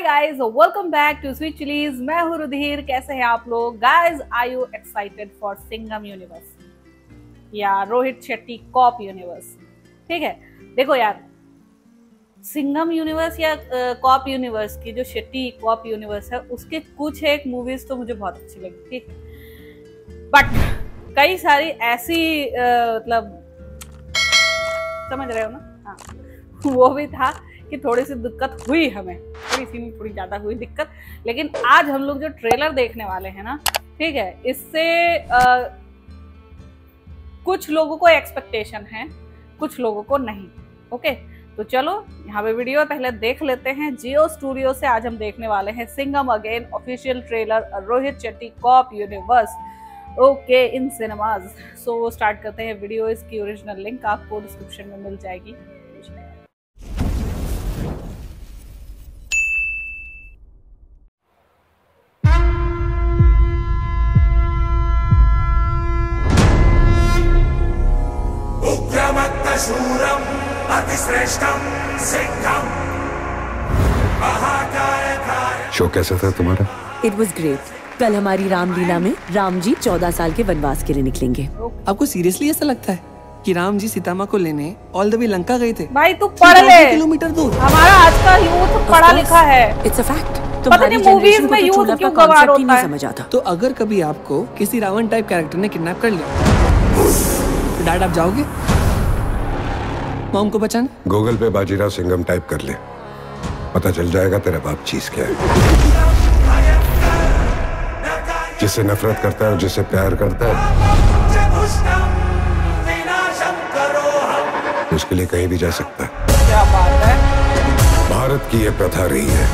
Hi guys welcome back to Sweet Chillies मैं हूँ रुधिर. कैसे हैं आप लोग? Guys are you excited for Singham universe या रोहित शेट्टी कॉप यूनिवर्स ठीक है? देखो यार सिंगम यूनिवर्स या कॉप यूनिवर्स की जो शेट्टी कॉप यूनिवर्स है, उसके कुछ एक मूवीज़ तो मुझे बहुत अच्छी लगी, ठीक बट कई सारी ऐसी मतलब समझ रहे हो ना? हाँ। वो भी था कि थोड़ी सी दिक्कत हुई हमें। थोड़ी सी नहीं थोड़ी ज़्यादा हुई दिक्कत। लेकिन आज हम लोग जो ट्रेलर देखने वाले हैं ना ठीक है इससे आ, कुछ लोगों को एक्सपेक्टेशन है कुछ लोगों को नहीं ओके तो चलो यहाँ पे वीडियो पहले देख लेते हैं। जियो स्टूडियो से आज हम देखने वाले हैं Singham again official trailer Rohit Shetty cop universe okay in cinemas so start करते हैं वीडियो इसकी ओरिजिनल लिंक आपको डिस्क्रिप्शन में मिल जाएगी। शो कैसा था तुम्हारा? इट वॉज़ ग्रेट कल हमारी रामलीला में राम जी चौदह साल के वनवास के लिए निकलेंगे। आपको सीरियसली ऐसा लगता है कि राम जी सीतामा को लेने ऑल द वे लंका गए थे? भाई तू पढ़ ले। किलोमीटर दूर। हमारा आज का यूथ पढ़ा लिखा है। इट्स अ फैक्ट तुम्हारी जनरेशन में यूथ क्यों गवार होता है? समझ आता। तो अगर कभी आपको किसी रावण टाइप कैरेक्टर ने किडनैप कर लिया तो डैड आप जाओगे? मॉम को बचाने? गूगल पे बाजीराव सिंगम टाइप कर ले। पता चल जाएगा तेरा बाप चीज़ क्या है। जिसे नफरत करता है और जिसे प्यार करता है। उसके लिए कहीं भी जा सकता है। क्या बात है भारत की यह प्रथा रही है।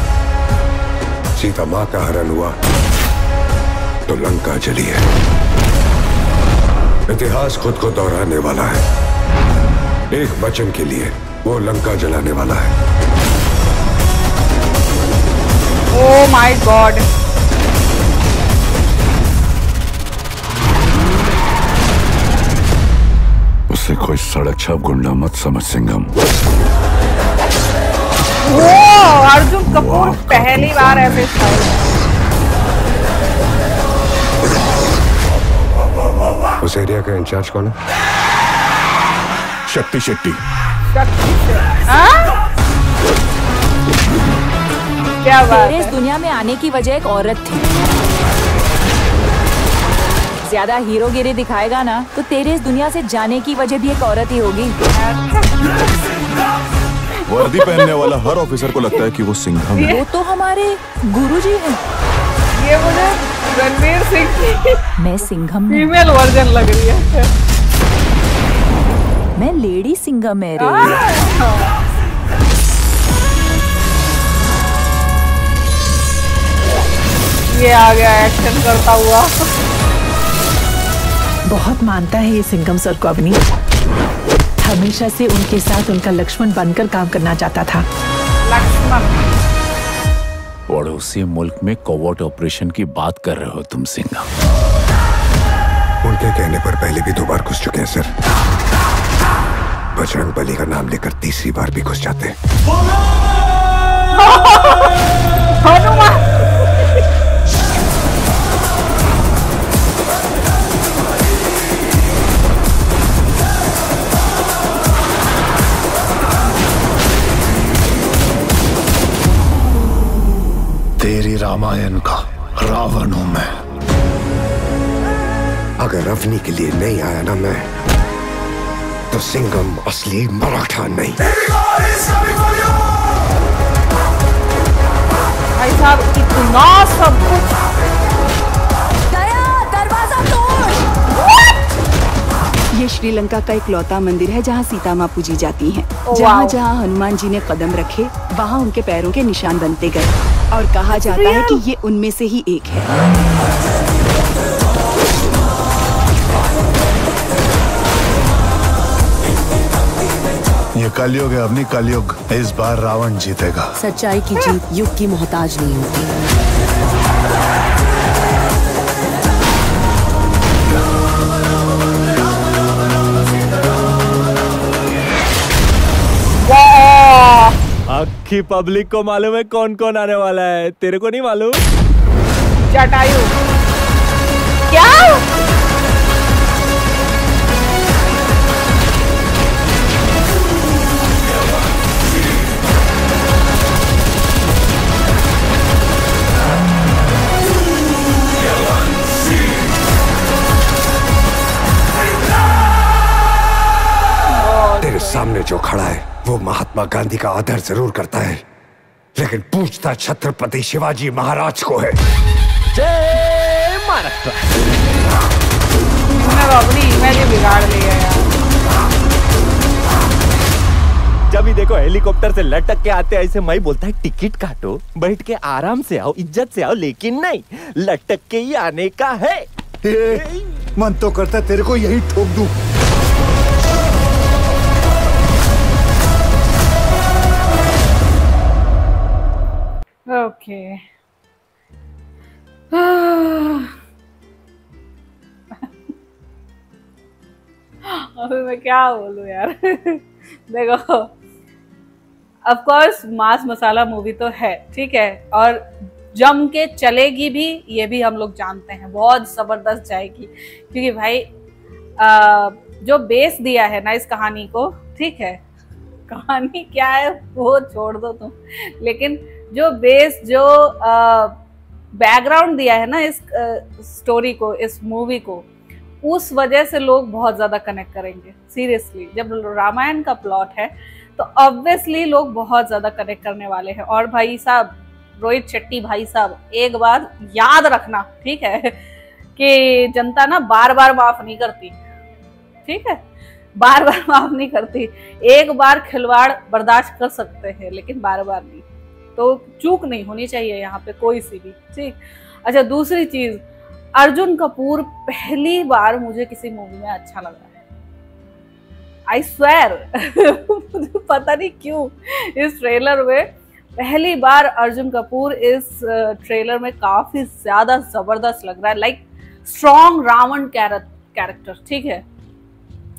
सीता माँ का हरण हुआ तो लंका जली है। इतिहास खुद को दोहराने वाला है। एक वचन के लिए वो लंका जलाने वाला है। ओ माय गॉड उसे कोई सड़क छाप गुंडा मत समझ सिंगम वो अर्जुन कपूर पहली बार ऐसे उस एरिया का इंचार्ज कौन है? शक्ति शेट्टी। हाँ? क्या बात तेरे इस दुनिया में आने की वजह एक औरत थी। ज़्यादा हीरोगिरी दिखाएगा ना तो तेरे इस दुनिया से जाने की वजह भी एक औरत ही होगी। वर्दी पहनने वाला हर ऑफिसर को लगता है कि वो सिंघम है। वो तो हमारे गुरुजी हैं। ये मुझे रणवीर सिंह की मैं सिंघम फीमेल वर्जन लग रही है। मैं लेडी सिंघम है रे। ये आ गया एक्शन करता हुआ। बहुत मानता है ये सिंगम सर को अवनी। हमेशा से उनके साथ उनका लक्ष्मण बनकर काम करना चाहता था। लक्ष्मण। पड़ोसी मुल्क में कोवर्ट ऑपरेशन की बात कर रहे हो तुम सिंघम। उनके कहने पर पहले भी दो बार घुस चुके हैं सर। बजरंग बली का नाम लेकर तीसरी बार भी घुस जाते हैं। रामायण का रावण हूँ मैं। अगर अवनी के लिए नहीं आया ना मैं तो सिंगम असली मराठा नहीं। भाई साहब इतना सब कुछ। ये श्रीलंका का एक लौता मंदिर है जहाँ सीता माँ पूजी जाती हैं। वाओ। जहाँ जहाँ हनुमान जी ने कदम रखे वहाँ उनके पैरों के निशान बनते गए। और कहा जाता है कि ये उनमें से ही एक है। ये कलयुग है अपनी कलयुग। इस बार रावण जीतेगा। सच्चाई की जीत युग की मोहताज नहीं होती। वाह पब्लिक को मालूम है कौन कौन आने वाला है। तेरे को नहीं मालूम? जटायु क्या? जो खड़ा है वो महात्मा गांधी का आदर ज़रूर करता है। लेकिन पूछता छत्रपति शिवाजी महाराज को है। जय महाराष्ट्र। अपनी इमेज बिगाड़ ली जब ही देखो हेलीकॉप्टर से लटक के आते ऐसे मैं बोलता है टिकट काटो बैठ के आराम से आओ इज़्ज़त से आओ लेकिन नहीं लटक के ही आने का है। ए, मन तो करता तेरे को यही ठोक दूँ। ओके अभी मैं क्या बोलूँ यार? देखो of course mass masala movie तो है ठीक है? और जम के चलेगी भी ये भी हम लोग जानते हैं बहुत ज़बरदस्त जाएगी। क्योंकि भाई आ, जो बेस दिया है ना इस कहानी को ठीक है? कहानी क्या है वो छोड़ दो तुम। लेकिन जो बेस जो बैकग्राउंड दिया है ना इस स्टोरी को, इस मूवी को, उस वजह से लोग बहुत ज़्यादा कनेक्ट करेंगे सीरियसली जब रामायण का प्लॉट है तो ऑब्वियसली लोग बहुत ज़्यादा कनेक्ट करने वाले हैं। और भाई साहब, रोहित शेट्टी भाई साहब, एक बार याद रखना, ठीक है, कि जनता ना बार बार माफ़ नहीं करती, ठीक है? बार बार माफ़ नहीं करती। एक बार खिलवाड़ बर्दाश्त कर सकते हैं, लेकिन बार बार नहीं। तो चूक नहीं होनी चाहिए यहाँ पे कोई सी भी, ठीक? अच्छा दूसरी चीज़, अर्जुन कपूर पहली बार मुझे किसी मूवी में अच्छा लग रहा है। आई स्वेर मुझे पता नहीं क्यों इस ट्रेलर में पहली बार अर्जुन कपूर इस ट्रेलर में काफ़ी ज़्यादा ज़बरदस्त लग रहा है लाइक स्ट्रॉन्ग रावण कैरेक्टर ठीक है?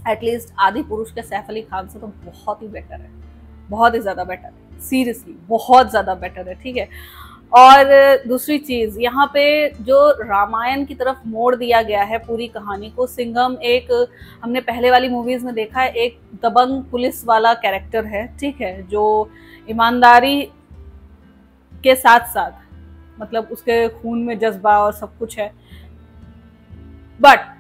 एटलीस्ट आदि पुरुष के सैफ अली खान से तो बहुत ही बेटर है, बहुत ही ज़्यादा बेटर है। सीरियसली बहुत ज़्यादा बेटर है, ठीक है? और दूसरी चीज़, यहाँ पे जो रामायण की तरफ़ मोड़ दिया गया है पूरी कहानी को, सिंघम एक, हमने पहले वाली मूवीज़ में देखा है, एक दबंग पुलिस वाला कैरेक्टर है, ठीक है? जो ईमानदारी के साथ साथ मतलब उसके खून में जज्बा और सब कुछ है। बट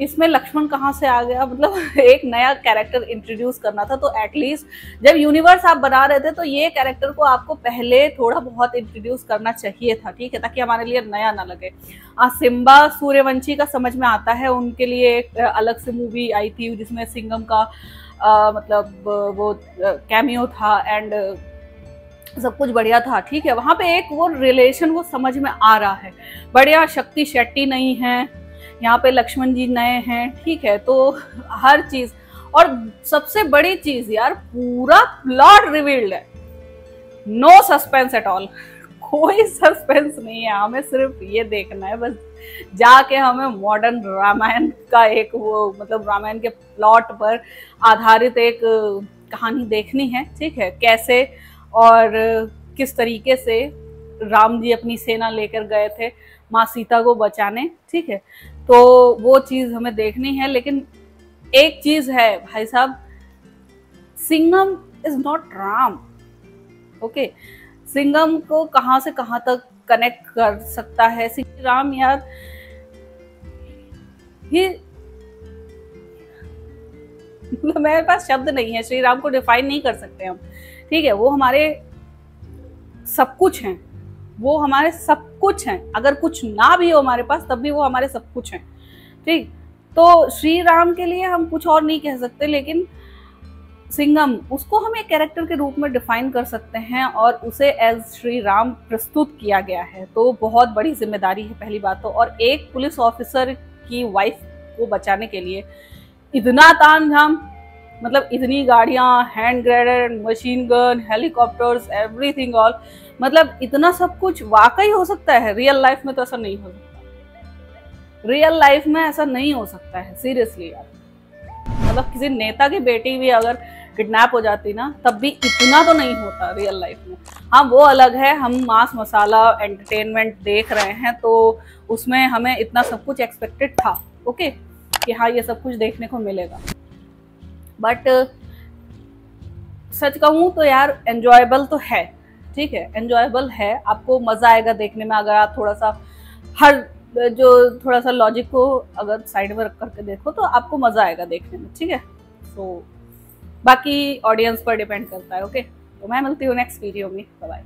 इसमें लक्ष्मण कहाँ से आ गया? मतलब एक नया कैरेक्टर इंट्रोड्यूस करना था तो एटलीस्ट जब यूनिवर्स आप बना रहे थे तो ये कैरेक्टर को आपको पहले थोड़ा बहुत इंट्रोड्यूस करना चाहिए था ठीक है? ताकि हमारे लिए नया ना लगे। आ, सिम्बा सूर्यवंशी का समझ में आता है उनके लिए एक अलग से मूवी आई थी जिसमें सिंगम का आ, मतलब वो कैमियो था एंड सब कुछ बढ़िया था ठीक है? वहाँ पे एक वो रिलेशन वो समझ में आ रहा है। बढ़िया शक्ति शेट्टी नहीं है। यहाँ पे लक्ष्मण जी नए हैं, ठीक है तो हर चीज़। और सबसे बड़ी चीज़ यार, पूरा प्लॉट रिवील्ड है। नो सस्पेंस एट ऑल कोई सस्पेंस नहीं है, हमें सिर्फ़ ये देखना है, बस जाके हमें मॉडर्न रामायण का एक वो मतलब रामायण के प्लॉट पर आधारित एक कहानी देखनी है, ठीक है, कैसे और किस तरीके से राम जी अपनी सेना लेकर गए थे, माँ सीता को बचाने, ठीक है। तो वो चीज़ हमें देखनी है, लेकिन एक चीज़ है भाई साहब Singham is not Ram okay Singham को कहाँ से कहाँ तक कनेक्ट कर सकता है? श्री राम यार ही मेरे पास शब्द नहीं है, श्री राम को डिफाइन नहीं कर सकते हम, ठीक है? वो हमारे सब कुछ हैं। वो हमारे सब कुछ हैं। अगर कुछ ना भी हो हमारे पास, तब भी वो हमारे सब कुछ हैं। ठीक? तो श्री राम के लिए हम कुछ और नहीं कह सकते, लेकिन सिंगम उसको हम एक कैरेक्टर के रूप में डिफाइन कर सकते हैं और उसे एज श्री राम प्रस्तुत किया गया है। तो बहुत बड़ी ज़िम्मेदारी है पहली बात तो। और एक पुलिस ऑफिसर की वाइफ को बचाने के लिए इतना ताम झाम मतलब इतनी गाड़ियाँ hand grenade machine gun helicopters everything all मतलब इतना सब कुछ वाकई हो सकता है। रियल लाइफ में तो ऐसा नहीं हो सकता। रियल लाइफ में ऐसा नहीं हो सकता है सीरियसली यार। मतलब किसी नेता की बेटी भी अगर किडनैप हो जाती ना, तब भी इतना तो नहीं होता रियल लाइफ में। हाँ वो अलग है, हम मास मसाला एंटरटेनमेंट देख रहे हैं तो उसमें हमें इतना सब कुछ एक्सपेक्टेड था ओके कि हाँ ये सब कुछ देखने को मिलेगा। बट सच कहूँ तो यार एंजॉयबल तो है ठीक है? एंजॉयबल है। आपको मज़ा आएगा देखने में अगर आप थोड़ा सा हर जो थोड़ा सा लॉजिक को अगर साइड में करके देखो तो आपको मज़ा आएगा देखने में ठीक है? सो so, बाकी ऑडियंस पर डिपेंड करता है ओके okay? तो मैं मिलती हूँ नेक्स्ट वीडियो में। बाय